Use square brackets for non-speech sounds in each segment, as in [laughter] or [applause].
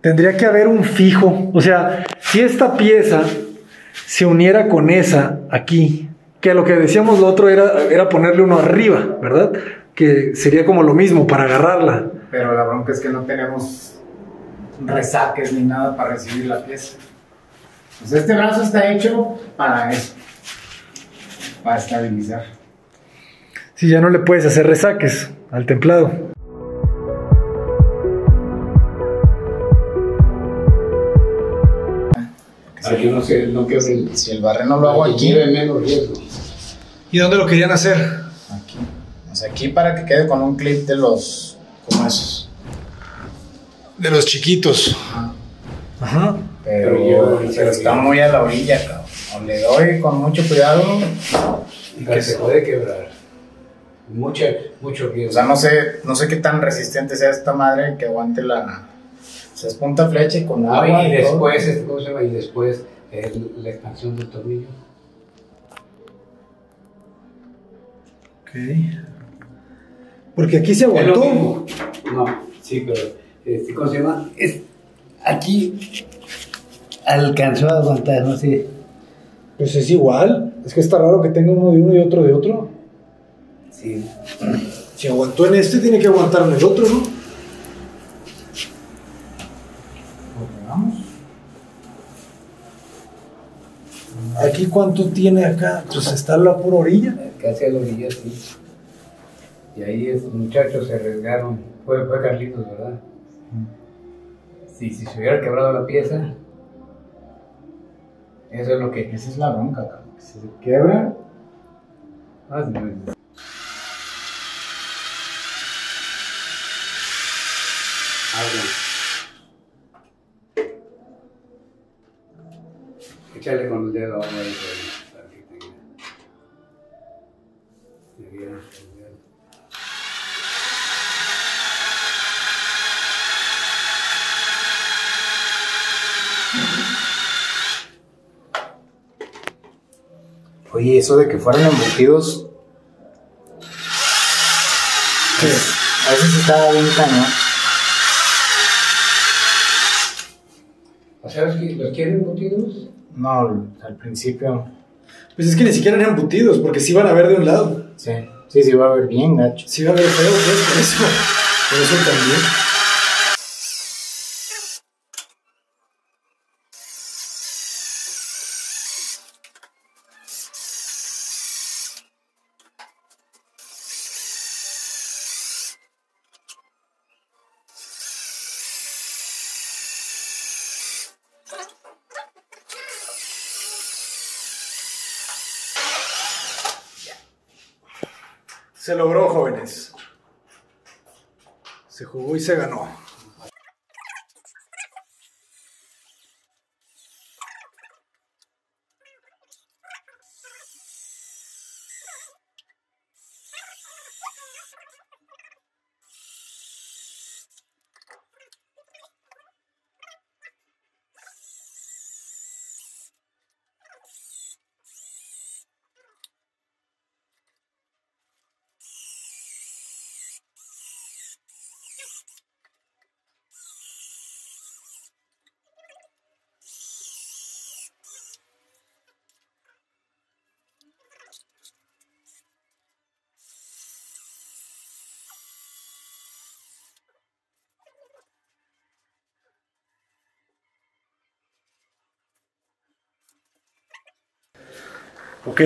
Tendría que haber un fijo. O sea, si esta pieza se uniera con esa aquí, que lo que decíamos lo otro era, era ponerle uno arriba, ¿verdad? Que sería como lo mismo para agarrarla. Pero la bronca es que no tenemos resaques ni nada para recibir la pieza. Pues este brazo está hecho para eso, para estabilizar. Si ya no le puedes hacer resaques al templado. Si, no sé, no quiero si, si el barre no lo hago aquí, menos riesgo. ¿Y dónde lo querían hacer? aquí. O sea, aquí para que quede con un clip de los, como esos. De los chiquitos. Ajá. Pero, Pero yo- pero está muy a la orilla, cabrón. O le doy con mucho cuidado. Y que se puede quebrar. Mucho O riesgo. sea, no sé, no sé qué tan resistente sea esta madre que aguante la. O sea, es punta flecha y con No, agua. y después, este, ¿cómo se llama? Y después eh, la expansión del tornillo. Ok. Porque aquí se aguantó. No, sí, pero este, ¿cómo se llama? Es, aquí alcanzó a aguantar, no sé. Pues es igual. Es que está raro que tenga uno de uno y otro de otro. Sí. Si aguantó en este, tiene que aguantar en el otro, ¿no? Aquí cuánto tiene acá. Pues está la pura orilla. Casi a la orilla, sí. Y ahí estos muchachos se arriesgaron. Fue, fue Carlitos, ¿verdad? Sí, si se hubiera quebrado la pieza, eso es lo que. Esa es la bronca, cabrón. Si se quiebra, Ah, sí. Échale con el dedo ahí para, que tenga. Debiera. Oye, eso de que fueran embutidos. pues, a veces estaba bien cañón. ¿O sabes que los quieren embutidos? No, al principio. Pues es que ni siquiera eran embutidos, porque sí van a ver de un lado. Sí, sí, sí, va a ver bien, gacho. Sí va a ver feo, pues, por eso. Por eso también. Se logró, jóvenes. Se jugó y se ganó. Ok.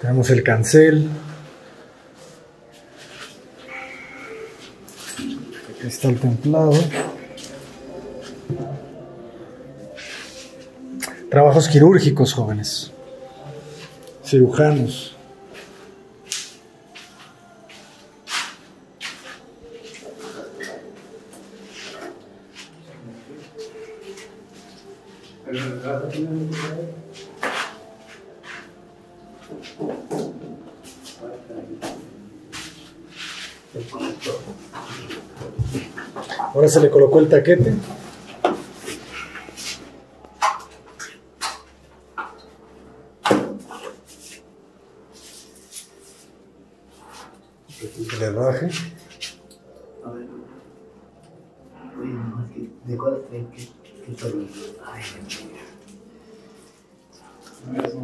Tenemos el cancel. Está el templado. Trabajos quirúrgicos, jóvenes. Cirujanos. Ahora se le colocó el taquete. Que le baje. A ver. Oye, nomás que de cuál trae que.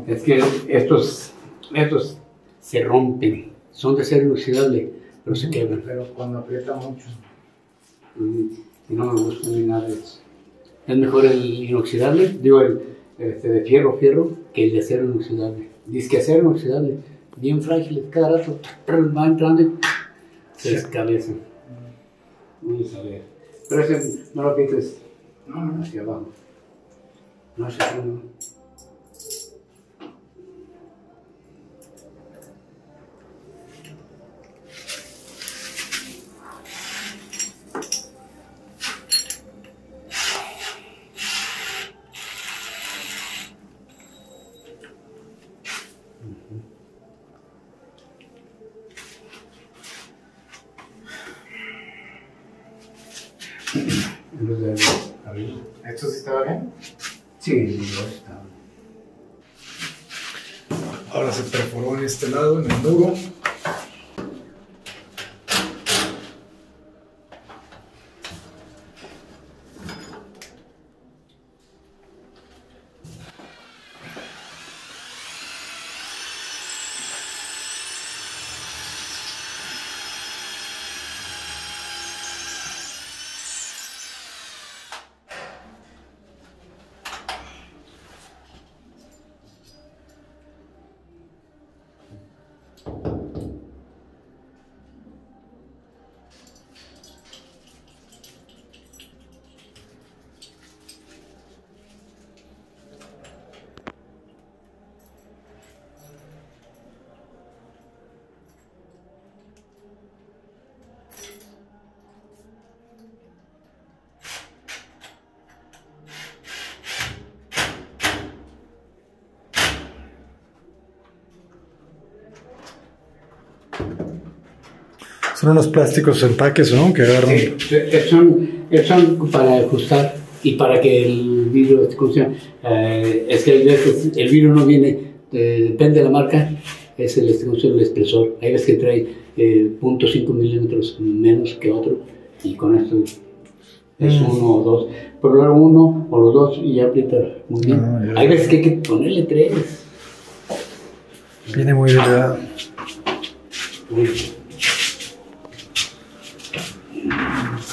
Es que estos, estos se rompen, son de acero inoxidable, pero se quebran. Pero cuando aprieta mucho. Y no me gusta ni nada de eso. Es mejor el inoxidable, digo, el este, de fierro, fierro, que el de acero inoxidable. Dice que acero inoxidable, bien frágil, cada rato va entrando y se Sí. descabezan. Vamos a ver. Pero ese no lo no. hacia abajo. No, hacia abajo. No. Entonces, arriba. ¿Esto sí estaba bien? Sí, los dos estaban. Ahora se perforó en este lado, en el nudo. Son unos plásticos empaques, ¿no? Que agarran. Sí, eh, son, eh, son para ajustar y para que el vidrio, ¿cómo se llama? Eh, es que veces el vidrio no viene, eh, depende de la marca, es el, este, el espesor. Hay veces que trae eh, 0.5 milímetros menos que otro y con esto es Mm. uno o dos. Probar uno o los dos y ya aprieta muy bien. Ah, ya. hay veces que hay que ponerle tres. Viene muy delgado. Uy.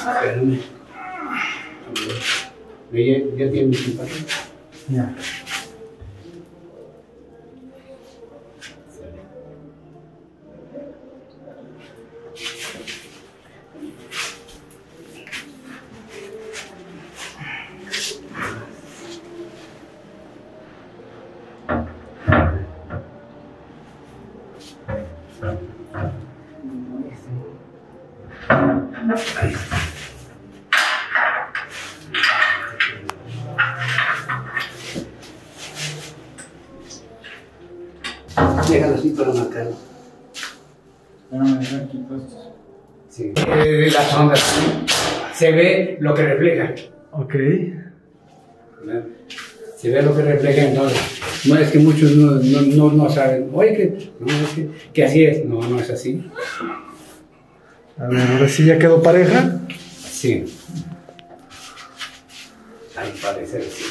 Espérame. Ya, ya tiene mi simpatía. Ya. Déjalo así para marcarlo. Ver aquí puestos. Sí. Eh, las ondas. Se ve lo que refleja. Ok. Se ve lo que refleja entonces. No es que muchos no, no, no, no saben. Oye, que, no, es que, que así es. No, no es así. A ver, ahora sí ya quedó pareja. Sí. Al parecer sí.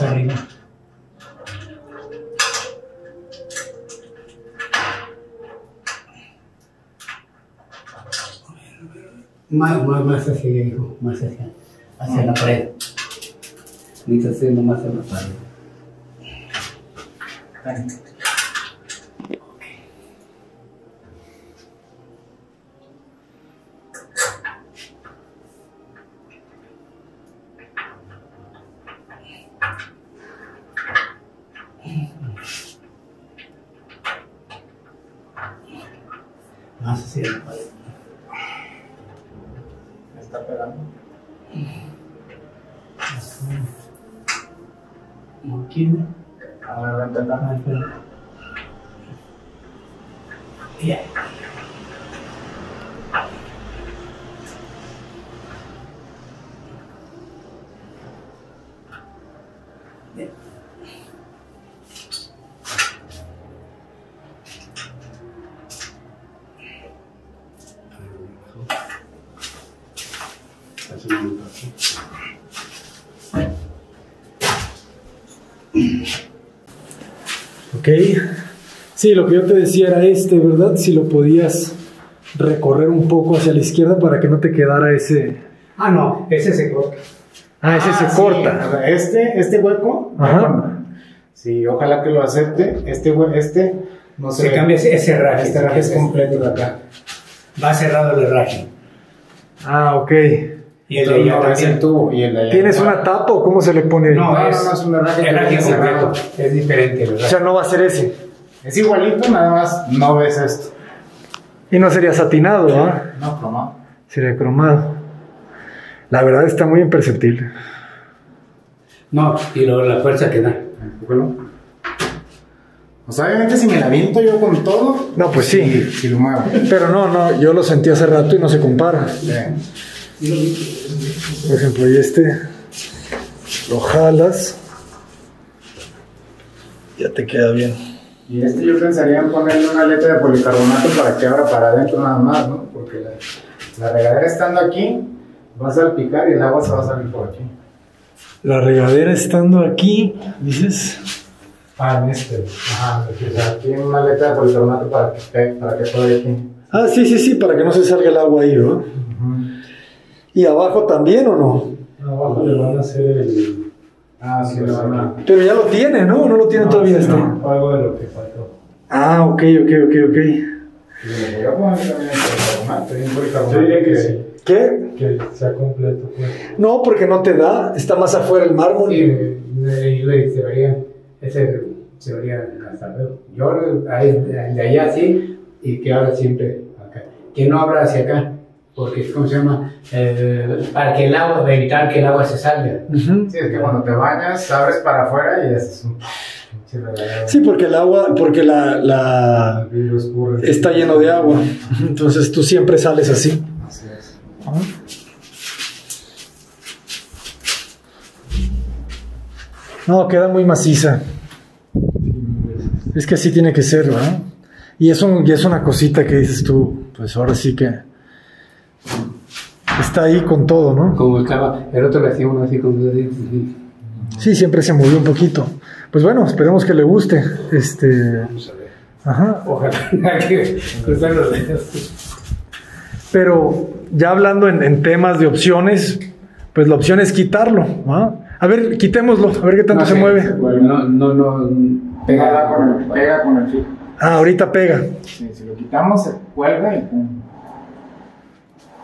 No, más arriba. Más, más, hacia allá, hijo, más hacia, hacia la pared. Necesitas hacerlo más hacia la pared. Está pegando. No quiere. A ver, vente acá. Ah, Ok. Sí, lo que yo te decía era este, ¿verdad? Si lo podías recorrer un poco hacia la izquierda para que no te quedara ese... Ah, no, ese se corta. Ah, ese se sí, corta. Este, este hueco, Ajá. sí, ojalá que lo acepte. Este, este, no Se sé. cambia ese, ese herraje. Este raje es completo de acá. Va cerrado el herraje. Ah, ok. Y el de allá no, es también. tubo y el de allá. ¿Tienes igual. una tapa o cómo se le pone? No, No, es, no, no, es un herraje herraje que viene completo. cerrado. Es diferente, O ¿verdad? sea, no va a ser ese. Es igualito, nada más no ves esto. Y no sería satinado, ¿ah? No, cromado. Sería cromado. La verdad está muy imperceptible. No, y luego la fuerza que da. O sea, obviamente si me la viento yo con todo. No, pues sí. Si lo muevo. Pero no, no, yo lo sentí hace rato y no se compara. Sí. Por ejemplo, y este lo jalas, ya te queda bien. Y este yo pensaría en ponerle una letra de policarbonato para que abra para adentro nada más, ¿no? Porque la, la regadera estando aquí, va a salpicar y el agua se va a salir por aquí. La regadera estando aquí, dices. Ah, en este. Ajá, aquí una letra de policarbonato para que, para que todo aquí. Ah, sí, sí, sí, para que no se salga el agua ahí, ¿no? ¿Y abajo también o no? Abajo le van a hacer el, Ah, sí, lo van a... Pero ya lo tiene, ¿no? ¿No lo tiene todavía este? algo de lo que faltó. Ah, ok, ok, ok, ok. Y le voy a poner también el Yo diría que sí, ¿Qué? que sea completo. Pues. No, porque no te da, está más afuera el mármol. Sí, y le- se vería, ese se vería hasta feo. Yo ahí, de allá sí, y que abra siempre acá. Que no abra hacia acá, porque, ¿cómo se llama? Eh, para que el agua, para evitar que el agua se salga. Sí, es que cuando te bañas, abres para afuera y es un... Sí, porque el agua, porque la, está lleno de agua. Entonces tú siempre sales así. Así es. No, queda muy maciza. Es que así tiene que ser, ¿verdad? Y es, un, y es una cosita que dices tú, pues ahora sí que está ahí con todo, ¿no? Como estaba, el otro le hacía uno así como así, así. Sí, siempre se movió un poquito. Pues bueno, esperemos que le guste. Este, Vamos a ver. ajá. Ojalá [laughs] que cruzar los dedos. Pero ya hablando en, en temas de opciones, pues la opción es quitarlo. ¿va? A ver, quitémoslo, a ver qué tanto No, se sí, mueve. No, no, no. Pega con el, pega con el. Ah, ahorita pega. Sí, si lo quitamos, se cuelga y pum.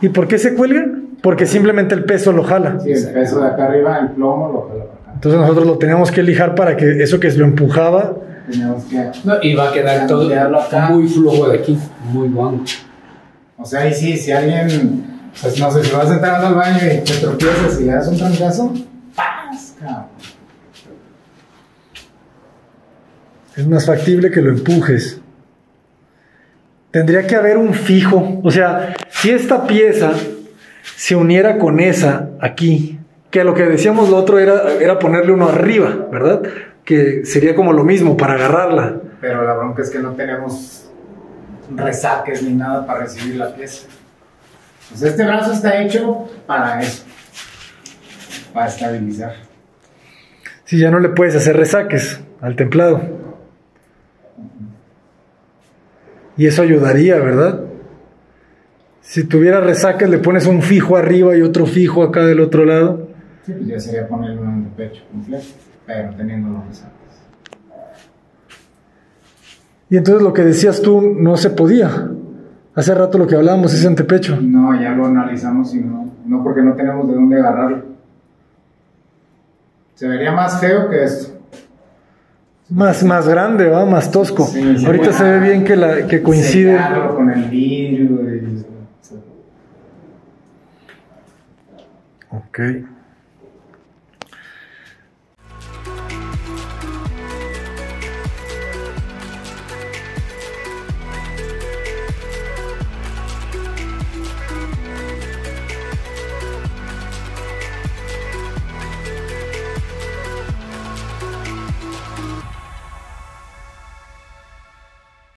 ¿Y por qué se cuelga? Porque simplemente el peso lo jala. Sí, el peso de acá arriba, el plomo, lo jala para acá. Entonces nosotros lo teníamos que lijar para que eso que lo empujaba. Tenemos que. No, y va a quedar todo acá. muy flojo de aquí, muy guango. O sea, y sí, si alguien. Pues no sé, si vas entrando al baño y te tropiezas y le das un trancazo, ¡paz! cabrón! Es más factible que lo empujes. Tendría que haber un fijo. O sea, si esta pieza se uniera con esa aquí, que lo que decíamos lo otro era, era ponerle uno arriba, ¿verdad? Que sería como lo mismo para agarrarla. Pero la bronca es que no tenemos resaques ni nada para recibir la pieza. Pues este brazo está hecho para eso. Para estabilizar. Si ya no le puedes hacer resaques al templado. Y eso ayudaría, ¿verdad? Si tuviera resaques, le pones un fijo arriba y otro fijo acá del otro lado. Sí, pues ya sería ponerle uno en el pecho completo, pero teniendo los resaques. Y entonces lo que decías tú no se podía. Hace rato lo que hablábamos es antepecho. No, ya lo analizamos y no, no porque no tenemos de dónde agarrarlo. Se vería más feo que esto. Más, más grande, ¿va? Más tosco. Sí, Ahorita se ve bien que, la, que coincide. Con el vidrio. y- Ok.